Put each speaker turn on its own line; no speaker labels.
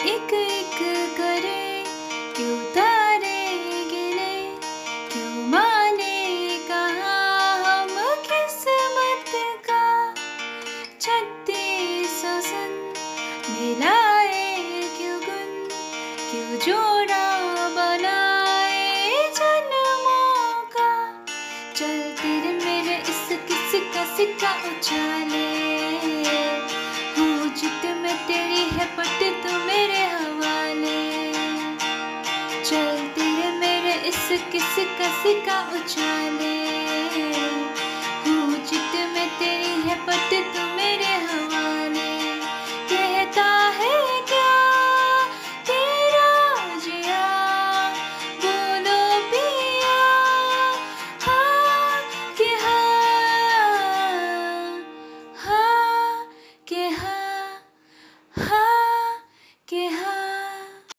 एक एक करे, क्यों तारे गिरे, क्यों माने कहा हम, किस्मत का छत्तीस सन मिलाए, क्यों गुन क्यों जोड़ा बनाए जन्मों का चलते रे मेरे इस किस का सिक्का उछाले। कस कस का उछाले।